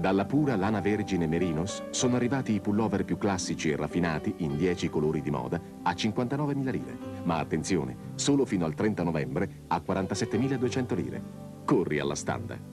Dalla pura lana vergine Merinos sono arrivati i pullover più classici e raffinati in 10 colori di moda a 59.000 lire. Ma attenzione, solo fino al 30 novembre a 47.200 lire. Corri alla standa.